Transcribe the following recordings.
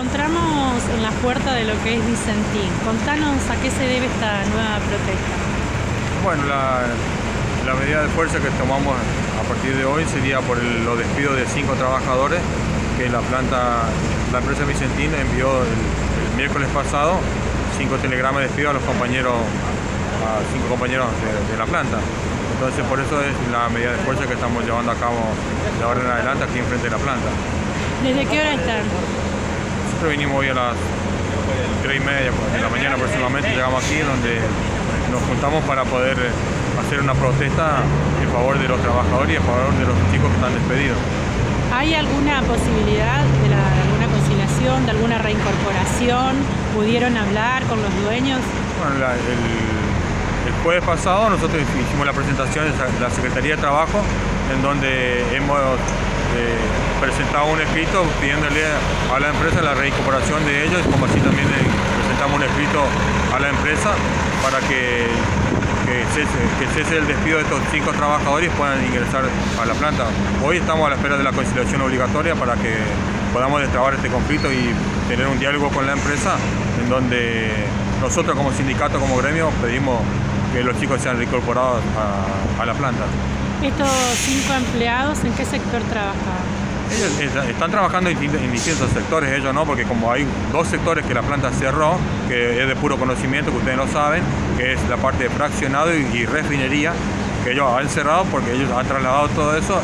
encontramos en la puerta de lo que es Vicentín. Contanos a qué se debe esta nueva protesta. Bueno, la, medida de fuerza que tomamos a partir de hoy sería por los despidos de cinco trabajadores que la planta, la empresa Vicentín envió el, miércoles pasado cinco telegramas de despido a los compañeros, a cinco compañeros de, la planta. Entonces por eso es la medida de fuerza que estamos llevando a cabo de ahora en adelante aquí enfrente de la planta. ¿Desde qué hora están? Vinimos hoy a las 3 y media de la mañana aproximadamente, llegamos aquí donde nos juntamos para poder hacer una protesta en favor de los trabajadores y en favor de los chicos que están despedidos. ¿Hay alguna posibilidad de, alguna conciliación, de alguna reincorporación? ¿Pudieron hablar con los dueños? Bueno, el, jueves pasado nosotros hicimos la presentación de la Secretaría de Trabajo en donde hemos eh, un escrito pidiéndole a la empresa la reincorporación de ellos, como así también presentamos un escrito a la empresa para que, cese, el despido de estos cinco trabajadores y puedan ingresar a la planta. Hoy estamos a la espera de la conciliación obligatoria para que podamos destrabar este conflicto y tener un diálogo con la empresa en donde nosotros como sindicato, como gremio, pedimos que los chicos sean reincorporados a la planta. ¿Estos cinco empleados en qué sector trabajan? están trabajando en, distintos sectores, ellos no, porque como hay dos sectores que la planta cerró, que es de puro conocimiento, que ustedes lo saben, que es la parte de fraccionado y, refinería, que ellos han cerrado porque ellos han trasladado todo eso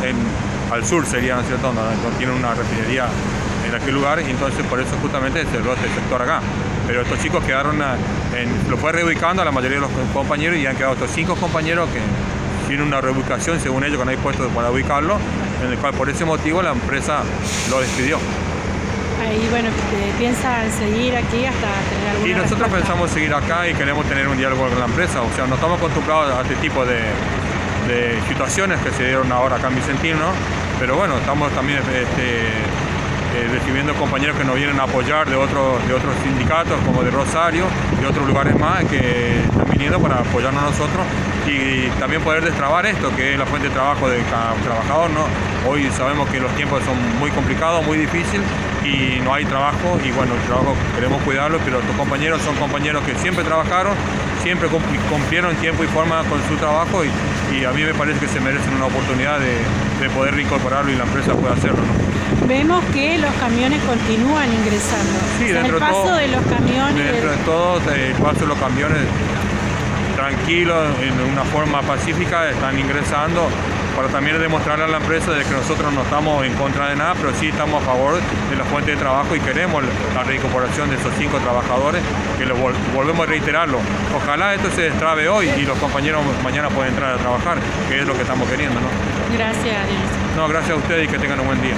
al sur, sería, ¿no es cierto?, donde tienen una refinería en aquel lugar, y entonces por eso justamente cerró este sector acá. Pero estos chicos quedaron, en, lo fue reubicando a la mayoría de los compañeros y han quedado estos cinco compañeros que tienen una reubicación, según ellos, que no hay puesto para ubicarlo, en el cual por ese motivo la empresa lo despidió. Y bueno, ¿piensan seguir aquí hasta tener alguna Y nosotros pensamos seguir acá y queremos tener un diálogo con la empresa, o sea, no estamos acostumbrados a este tipo de, situaciones que se dieron ahora acá en Vicentino, pero bueno, estamos también este, eh, recibiendo compañeros que nos vienen a apoyar de otros, de otros sindicatos como de Rosario y otros lugares más que están viniendo para apoyarnos nosotros y también poder destrabar esto que es la fuente de trabajo de cada trabajador. ¿no? Hoy sabemos que los tiempos son muy complicados, muy difíciles y no hay trabajo y bueno, el trabajo queremos cuidarlo, pero tus compañeros son compañeros que siempre trabajaron, siempre cumplieron tiempo y forma con su trabajo y, a mí me parece que se merecen una oportunidad de, poder reincorporarlo y la empresa puede hacerlo. Vemos que los camiones continúan ingresando. Sí, dentro el paso de los camiones. Dentro de todo, el paso de los camiones tranquilos, en una forma pacífica, están ingresando para también demostrarle a la empresa de que nosotros no estamos en contra de nada, pero sí estamos a favor de la fuente de trabajo y queremos la reincorporación de esos cinco trabajadores, que lo volvemos a reiterarlo. Ojalá esto se destrabe hoy y los compañeros mañana puedan entrar a trabajar, que es lo que estamos queriendo. ¿no? Gracias, No, gracias a ustedes y que tengan un buen día.